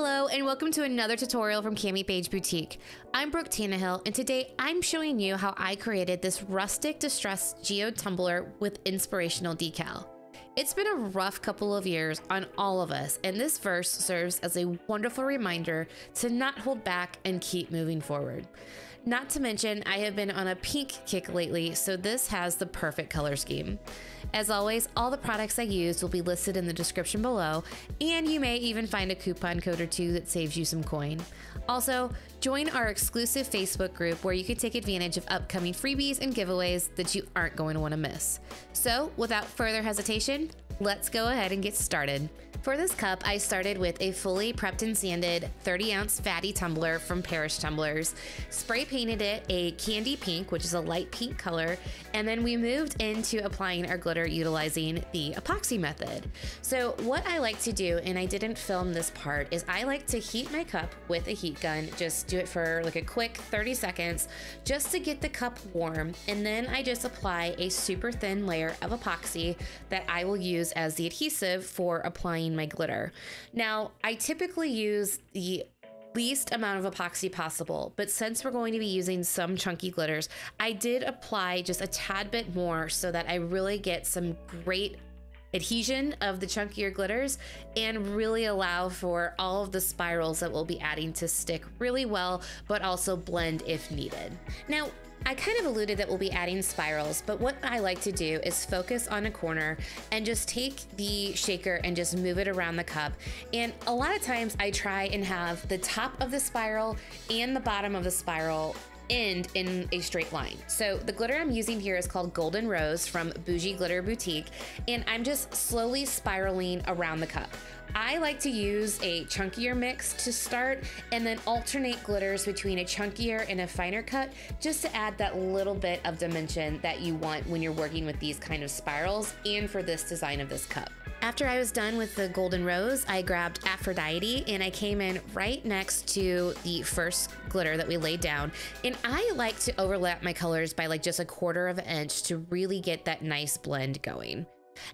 Hello and welcome to another tutorial from CamiPaige Boutique. I'm Brooke Tannehill and today I'm showing you how I created this rustic distressed geode tumbler with inspirational decal. It's been a rough couple of years on all of us and this verse serves as a wonderful reminder to not hold back and keep moving forward. Not to mention, I have been on a pink kick lately, so this has the perfect color scheme. As always, all the products I use will be listed in the description below, and you may even find a coupon code or two that saves you some coin. Also, join our exclusive Facebook group where you can take advantage of upcoming freebies and giveaways that you aren't going to want to miss. So, without further hesitation, let's go ahead and get started. For this cup, I started with a fully prepped and sanded 30 ounce fatty tumbler from Parish Tumblers, spray painted it a candy pink, which is a light pink color, and then we moved into applying our glitter utilizing the epoxy method. So, what I like to do, and I didn't film this part, is I like to heat my cup with a heat gun, just do it for like a quick 30 seconds just to get the cup warm, and then I just apply a super thin layer of epoxy that I will use as the adhesive for applying my glitter. Now, I typically use the least amount of epoxy possible, but since we're going to be using some chunky glitters, I did apply just a tad bit more so that I really get some great adhesion of the chunkier glitters and really allow for all of the spirals that we'll be adding to stick really well, but also blend if needed. Now, I kind of alluded that we'll be adding spirals, but what I like to do is focus on a corner and just take the shaker and just move it around the cup. And a lot of times I try and have the top of the spiral and the bottom of the spiral end in a straight line. So the glitter I'm using here is called Golden Rose from Bougie Glitter Boutique, and I'm just slowly spiraling around the cup. I like to use a chunkier mix to start and then alternate glitters between a chunkier and a finer cut just to add that little bit of dimension that you want when you're working with these kind of spirals and for this design of this cup. After I was done with the golden rose, I grabbed Aphrodite and I came in right next to the first glitter that we laid down. And I like to overlap my colors by like just a quarter of an inch to really get that nice blend going.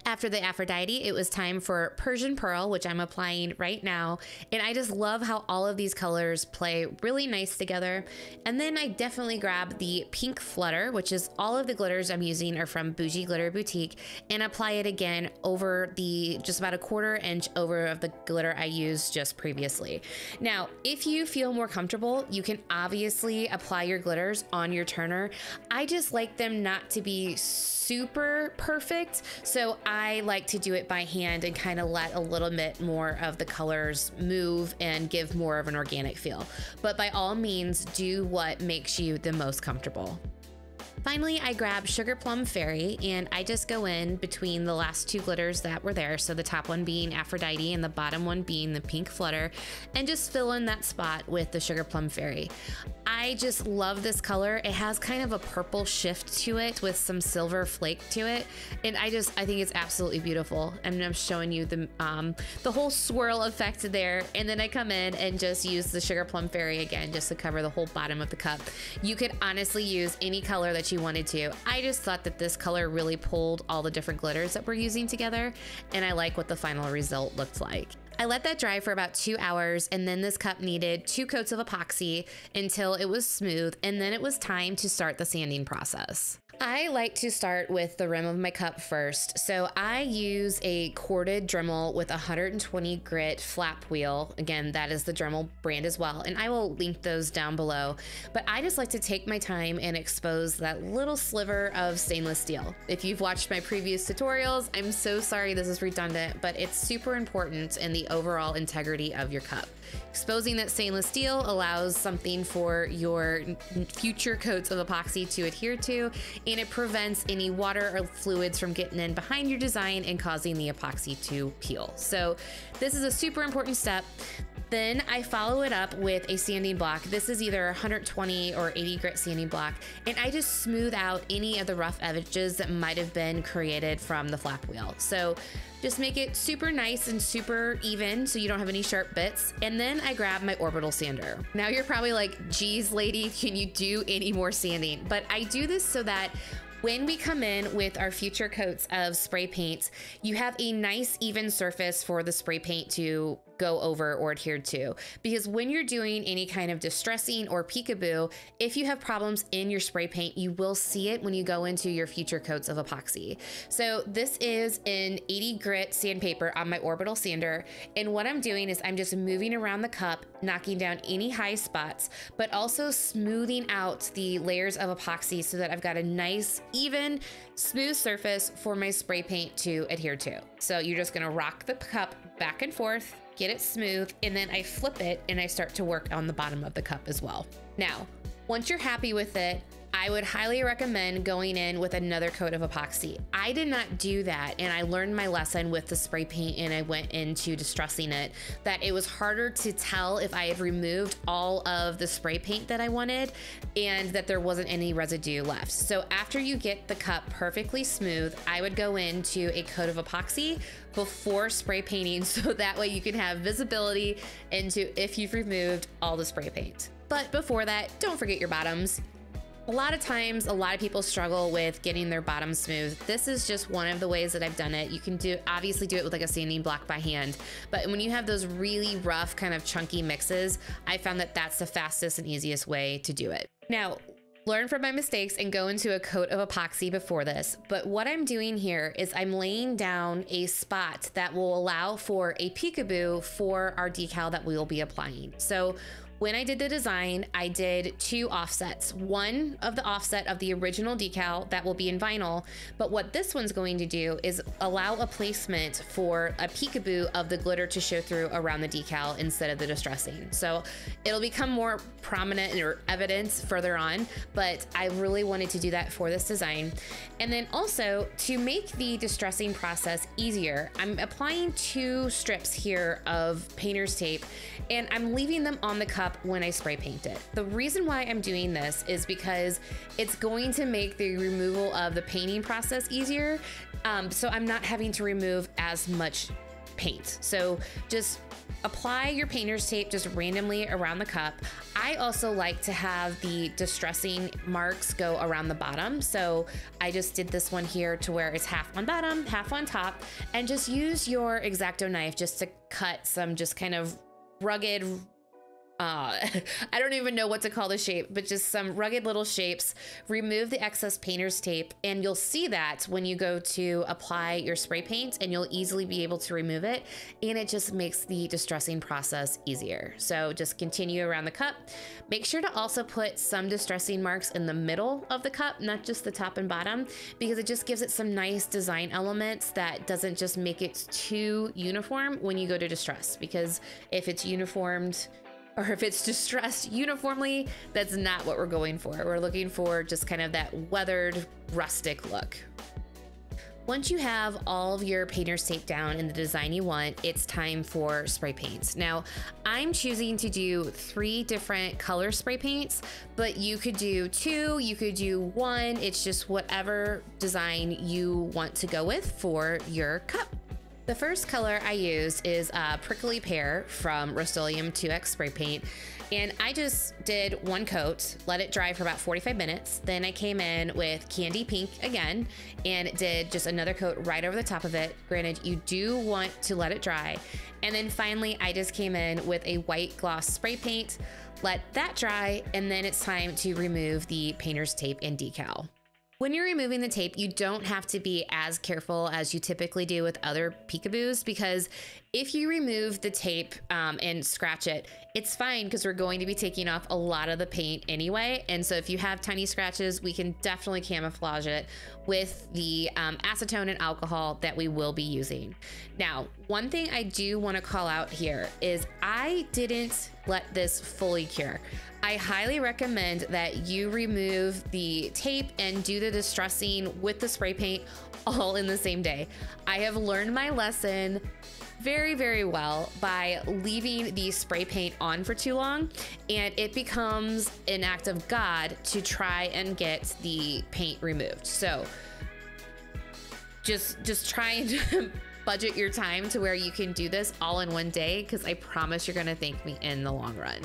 After the Aphrodite, it was time for Persian Pearl, which I'm applying right now. And I just love how all of these colors play really nice together. And then I definitely grab the Pink Flutter, which is all of the glitters I'm using are from Bougie Glitter Boutique, and apply it again over the just about a quarter inch over of the glitter I used just previously. Now, if you feel more comfortable, you can obviously apply your glitters on your turner. I just like them not to be super perfect. So I like to do it by hand and kind of let a little bit more of the colors move and give more of an organic feel. But by all means, do what makes you the most comfortable. Finally, I grab Sugar Plum Fairy and I just go in between the last two glitters that were there. So the top one being Aphrodite and the bottom one being the Pink Flutter and just fill in that spot with the Sugar Plum Fairy. I just love this color. It has kind of a purple shift to it with some silver flake to it. And I just, I think it's absolutely beautiful. And I'm showing you the, um, the whole swirl effect there. And then I come in and just use the Sugar Plum Fairy again, just to cover the whole bottom of the cup. You could honestly use any color that you wanted to. I just thought that this color really pulled all the different glitters that we're using together. And I like what the final result looked like. I let that dry for about two hours, and then this cup needed two coats of epoxy until it was smooth, and then it was time to start the sanding process. I like to start with the rim of my cup first. So I use a corded Dremel with 120 grit flap wheel. Again, that is the Dremel brand as well. And I will link those down below. But I just like to take my time and expose that little sliver of stainless steel. If you've watched my previous tutorials, I'm so sorry this is redundant, but it's super important in the overall integrity of your cup. Exposing that stainless steel allows something for your future coats of epoxy to adhere to, and it prevents any water or fluids from getting in behind your design and causing the epoxy to peel. So this is a super important step. Then I follow it up with a sanding block. This is either 120 or 80 grit sanding block, and I just smooth out any of the rough edges that might have been created from the flap wheel. So just make it super nice and super even so you don't have any sharp bits. And then I grab my orbital sander. Now you're probably like, geez, lady, can you do any more sanding? But I do this so that when we come in with our future coats of spray paint, you have a nice even surface for the spray paint to go over or adhere to. Because when you're doing any kind of distressing or peekaboo, if you have problems in your spray paint, you will see it when you go into your future coats of epoxy. So this is an 80 grit sandpaper on my orbital sander. And what I'm doing is I'm just moving around the cup, knocking down any high spots, but also smoothing out the layers of epoxy so that I've got a nice, even, smooth surface for my spray paint to adhere to. So you're just gonna rock the cup back and forth, get it smooth, and then I flip it and I start to work on the bottom of the cup as well. Now, once you're happy with it, I would highly recommend going in with another coat of epoxy. I did not do that, and I learned my lesson with the spray paint and I went into distressing it that it was harder to tell if I had removed all of the spray paint that I wanted and that there wasn't any residue left. So after you get the cup perfectly smooth, I would go into a coat of epoxy before spray painting so that way you can have visibility into if you've removed all the spray paint. But before that, don't forget your bottoms. A lot of times, a lot of people struggle with getting their bottom smooth. This is just one of the ways that I've done it. You can do obviously do it with like a sanding block by hand, but when you have those really rough kind of chunky mixes, I found that that's the fastest and easiest way to do it. Now, learn from my mistakes and go into a coat of epoxy before this. But what I'm doing here is I'm laying down a spot that will allow for a peekaboo for our decal that we will be applying. So when I did the design, I did two offsets. One of the offset of the original decal that will be in vinyl, but what this one's going to do is allow a placement for a peekaboo of the glitter to show through around the decal instead of the distressing. So it'll become more prominent or evident further on, but I really wanted to do that for this design. And then also to make the distressing process easier, I'm applying two strips here of painter's tape and I'm leaving them on the cup when I spray paint it. The reason why I'm doing this is because it's going to make the removal of the painting process easier. Um, so I'm not having to remove as much paint. So just apply your painter's tape just randomly around the cup. I also like to have the distressing marks go around the bottom. So I just did this one here to where it's half on bottom, half on top, and just use your X-Acto knife just to cut some just kind of rugged uh, I don't even know what to call the shape, but just some rugged little shapes. Remove the excess painter's tape, and you'll see that when you go to apply your spray paint, and you'll easily be able to remove it. And it just makes the distressing process easier. So just continue around the cup. Make sure to also put some distressing marks in the middle of the cup, not just the top and bottom, because it just gives it some nice design elements that doesn't just make it too uniform when you go to distress. Because if it's uniformed, or if it's distressed uniformly, that's not what we're going for. We're looking for just kind of that weathered, rustic look. Once you have all of your painter's tape down in the design you want, it's time for spray paints. Now, I'm choosing to do three different color spray paints, but you could do two, you could do one. It's just whatever design you want to go with for your cup. The first color I used is a Prickly Pear from Rust-Oleum 2X spray paint. And I just did one coat, let it dry for about 45 minutes. Then I came in with Candy Pink again and did just another coat right over the top of it. Granted, you do want to let it dry. And then finally, I just came in with a white gloss spray paint, let that dry, and then it's time to remove the painter's tape and decal. When you're removing the tape, you don't have to be as careful as you typically do with other peekaboos because if you remove the tape um, and scratch it, it's fine because we're going to be taking off a lot of the paint anyway. And so if you have tiny scratches, we can definitely camouflage it with the um, acetone and alcohol that we will be using. Now, one thing I do want to call out here is I didn't let this fully cure. I highly recommend that you remove the tape and do the distressing with the spray paint all in the same day. I have learned my lesson very, very well by leaving the spray paint on for too long, and it becomes an act of God to try and get the paint removed. So just just try and budget your time to where you can do this all in one day because I promise you're gonna thank me in the long run.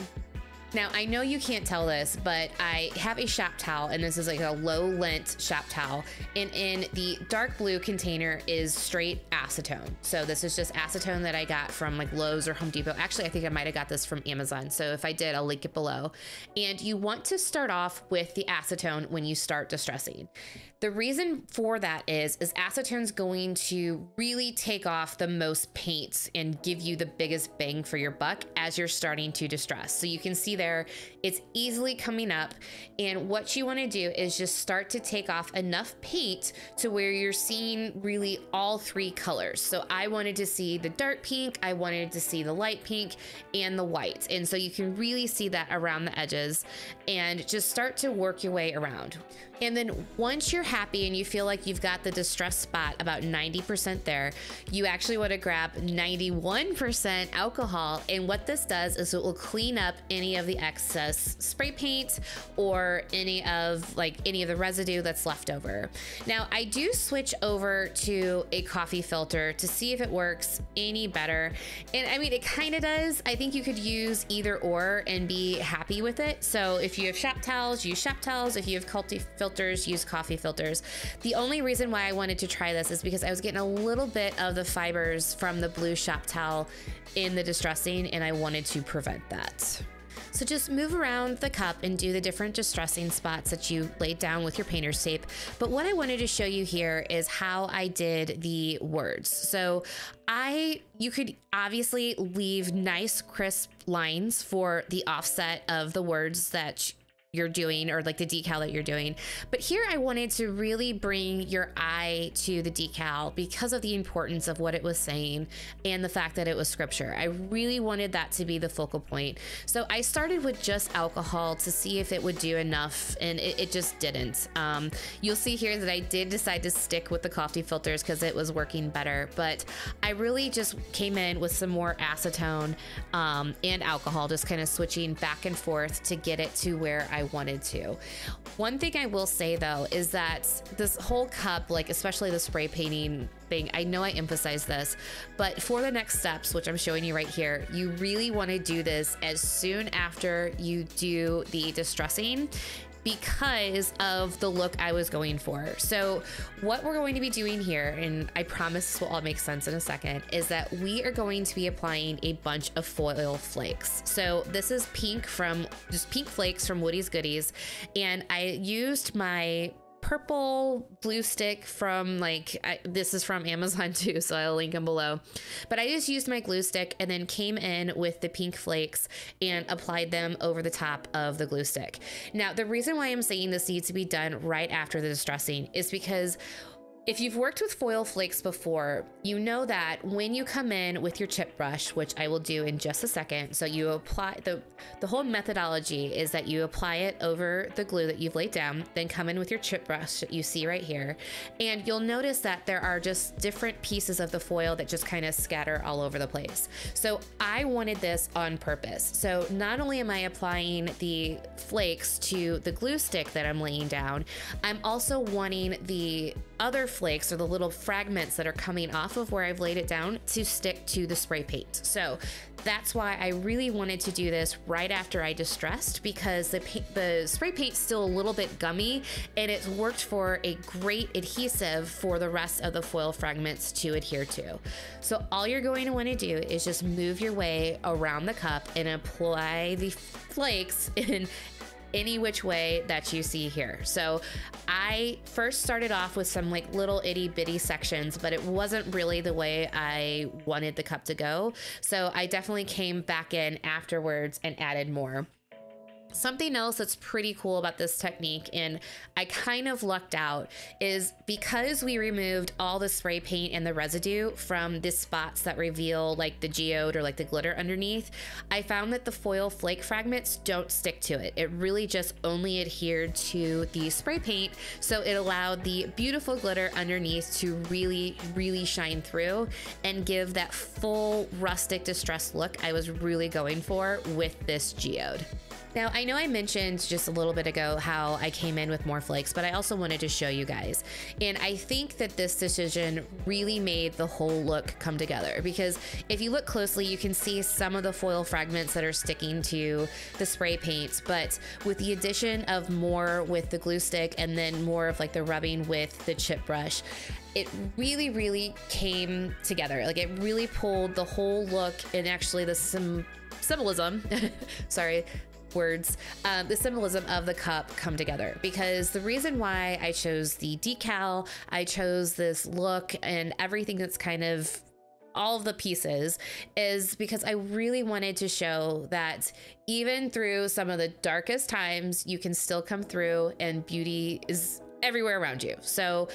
Now, I know you can't tell this, but I have a shop towel, and this is like a low lint shop towel. And in the dark blue container is straight acetone. So this is just acetone that I got from like Lowe's or Home Depot. Actually, I think I might have got this from Amazon. So if I did, I'll link it below. And you want to start off with the acetone when you start distressing. The reason for that is is acetone's going to really take off the most paints and give you the biggest bang for your buck as you're starting to distress. So you can see there it's easily coming up and what you want to do is just start to take off enough paint to where you're seeing really all three colors. So I wanted to see the dark pink, I wanted to see the light pink and the white. And so you can really see that around the edges and just start to work your way around. And then once you're happy and you feel like you've got the distress spot about 90% there, you actually want to grab 91% alcohol. And what this does is it will clean up any of the excess spray paint or any of like any of the residue that's left over. Now I do switch over to a coffee filter to see if it works any better. And I mean, it kind of does. I think you could use either or and be happy with it. So if you have shop towels, use shop towels. If you have coffee filters, use coffee filters. The only reason why I wanted to try this is because I was getting a little bit of the fibers from the blue shop towel in the distressing and I wanted to prevent that. So just move around the cup and do the different distressing spots that you laid down with your painter's tape. But what I wanted to show you here is how I did the words. So I, you could obviously leave nice crisp lines for the offset of the words that you're doing or like the decal that you're doing. But here I wanted to really bring your eye to the decal because of the importance of what it was saying and the fact that it was scripture. I really wanted that to be the focal point. So I started with just alcohol to see if it would do enough and it, it just didn't. Um, you'll see here that I did decide to stick with the coffee filters because it was working better, but I really just came in with some more acetone um, and alcohol, just kind of switching back and forth to get it to where I I wanted to. One thing I will say though is that this whole cup, like especially the spray painting thing, I know I emphasize this, but for the next steps, which I'm showing you right here, you really want to do this as soon after you do the distressing because of the look I was going for. So, what we're going to be doing here, and I promise this will all make sense in a second, is that we are going to be applying a bunch of foil flakes. So, this is pink from just pink flakes from Woody's Goodies, and I used my purple glue stick from like I, this is from Amazon too, so I'll link them below. But I just used my glue stick and then came in with the pink flakes and applied them over the top of the glue stick. Now, the reason why I'm saying this needs to be done right after the distressing is because if you've worked with foil flakes before, you know that when you come in with your chip brush, which I will do in just a second, so you apply the the whole methodology is that you apply it over the glue that you've laid down, then come in with your chip brush that you see right here, and you'll notice that there are just different pieces of the foil that just kind of scatter all over the place. So I wanted this on purpose. So not only am I applying the flakes to the glue stick that I'm laying down, I'm also wanting the other flakes or the little fragments that are coming off of where I've laid it down to stick to the spray paint. So that's why I really wanted to do this right after I distressed because the paint, the spray paint's still a little bit gummy and it's worked for a great adhesive for the rest of the foil fragments to adhere to. So all you're going to want to do is just move your way around the cup and apply the flakes in any which way that you see here. So I first started off with some like little itty bitty sections, but it wasn't really the way I wanted the cup to go. So I definitely came back in afterwards and added more. Something else that's pretty cool about this technique, and I kind of lucked out, is because we removed all the spray paint and the residue from the spots that reveal like the geode or like the glitter underneath, I found that the foil flake fragments don't stick to it. It really just only adhered to the spray paint, so it allowed the beautiful glitter underneath to really, really shine through and give that full rustic distressed look I was really going for with this geode. Now, I know I mentioned just a little bit ago how I came in with more flakes, but I also wanted to show you guys. And I think that this decision really made the whole look come together because if you look closely, you can see some of the foil fragments that are sticking to the spray paint. But with the addition of more with the glue stick and then more of like the rubbing with the chip brush, it really, really came together. Like it really pulled the whole look and actually the symbolism, sorry, words, um, the symbolism of the cup come together. Because the reason why I chose the decal, I chose this look and everything that's kind of all of the pieces is because I really wanted to show that even through some of the darkest times, you can still come through and beauty is everywhere around you. So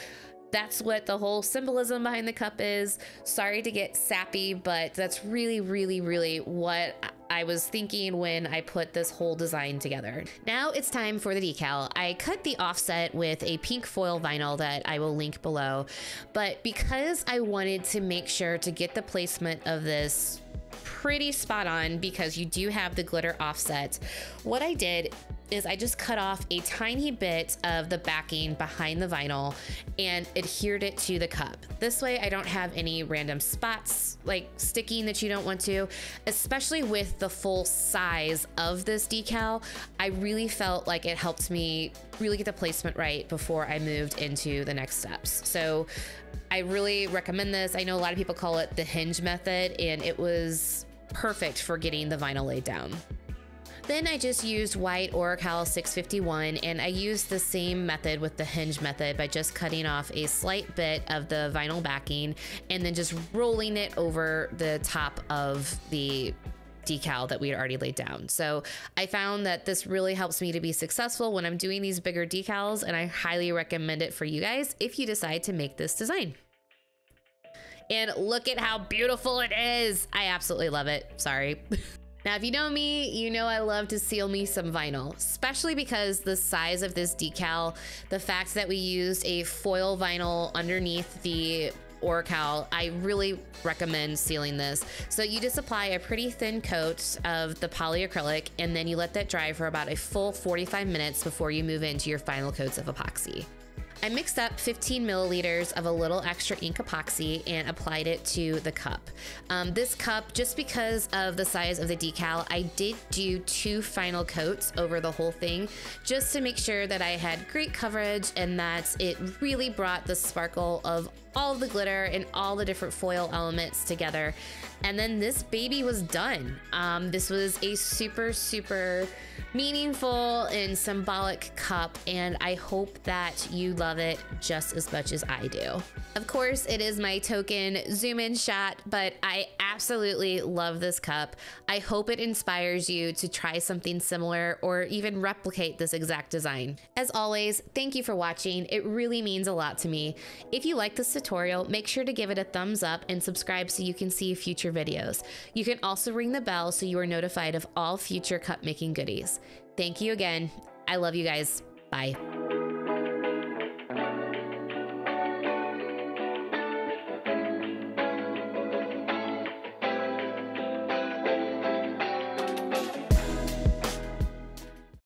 that's what the whole symbolism behind the cup is. Sorry to get sappy, but that's really, really, really what I was thinking when I put this whole design together. Now it's time for the decal. I cut the offset with a pink foil vinyl that I will link below, but because I wanted to make sure to get the placement of this pretty spot on because you do have the glitter offset, what I did is I just cut off a tiny bit of the backing behind the vinyl and adhered it to the cup. This way I don't have any random spots like sticking that you don't want to, especially with the full size of this decal. I really felt like it helped me really get the placement right before I moved into the next steps. So I really recommend this. I know a lot of people call it the hinge method and it was perfect for getting the vinyl laid down. Then I just used white Oracal 651 and I used the same method with the hinge method by just cutting off a slight bit of the vinyl backing and then just rolling it over the top of the decal that we had already laid down. So I found that this really helps me to be successful when I'm doing these bigger decals and I highly recommend it for you guys if you decide to make this design. And look at how beautiful it is. I absolutely love it. Sorry. Now, if you know me, you know I love to seal me some vinyl, especially because the size of this decal, the fact that we used a foil vinyl underneath the Oracal, I really recommend sealing this. So you just apply a pretty thin coat of the polyacrylic and then you let that dry for about a full 45 minutes before you move into your final coats of epoxy. I mixed up 15 milliliters of a Little Extra Inc. epoxy and applied it to the cup. Um, this cup, just because of the size of the decal, I did do two final coats over the whole thing just to make sure that I had great coverage and that it really brought the sparkle of all the glitter and all the different foil elements together. And then this baby was done. Um, this was a super, super meaningful and symbolic cup, and I hope that you love it just as much as I do. Of course, it is my token zoom in shot, but I absolutely love this cup. I hope it inspires you to try something similar or even replicate this exact design. As always, thank you for watching. It really means a lot to me. If you like this tutorial, make sure to give it a thumbs up and subscribe so you can see future videos. You can also ring the bell so you are notified of all future cup making goodies. Thank you again. I love you guys. Bye.